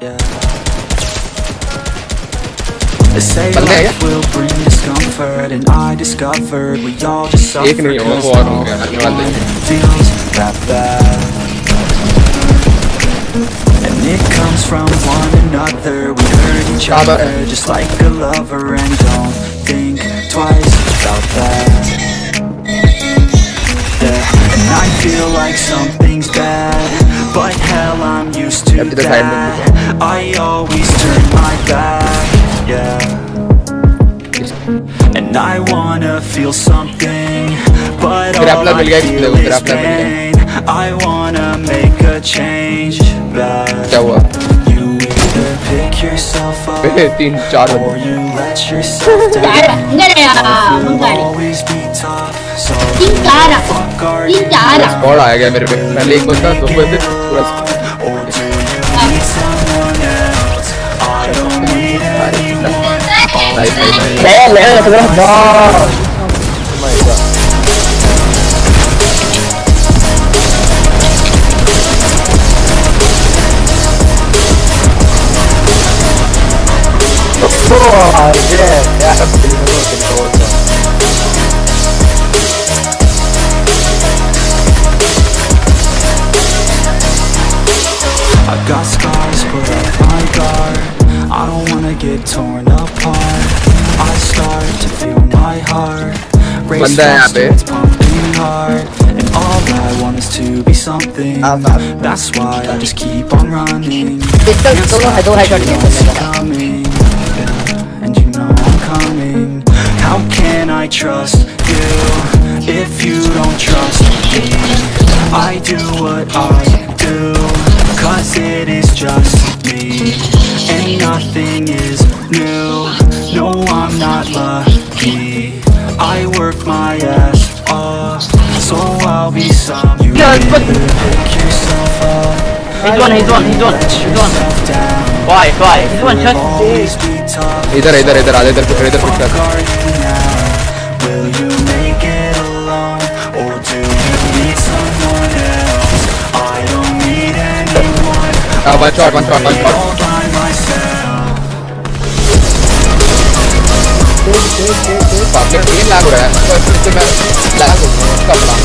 They say And I discovered we all just that And it comes from one another. We hurt each other just like a lover And don't think twice about that. Yeah, and I feel like something's bad. But hell, I'm used to that. I always turn my back, yeah. And I wanna feel something But all I feel is pain. I wanna make a change, but you either pick yourself up or you let yourself down. Spot आया गया मेरे पे। पहले एक बंदा दो बंदे Oh, yeah, yeah, I'm feeling a. get torn apart. I start to feel my heart Race it's pumping hard. And all I want is to be something. That's why I just keep on running. And you know I'm coming. How can I trust you If you don't trust me? I do what I do Cause it is just me nothing is new. No, I'm not lucky. I work my ass off So I'll be some You. yeah, but... pick yourself up. He's one, he's one, he's one, he's one Why, why? He's one, shut Idhar, idhar, idhar, aadhe idhar, idhar, idhar Will you make it alone? Or do you need someone else? I don't need anyone. Uh, one shot, one shot, one shot. கூட. Systematic language கப்பலாம்